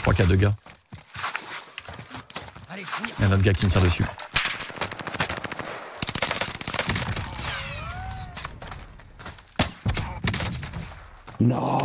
Je crois qu'il y a deux gars. Il y a un autre gars qui me tire dessus. Non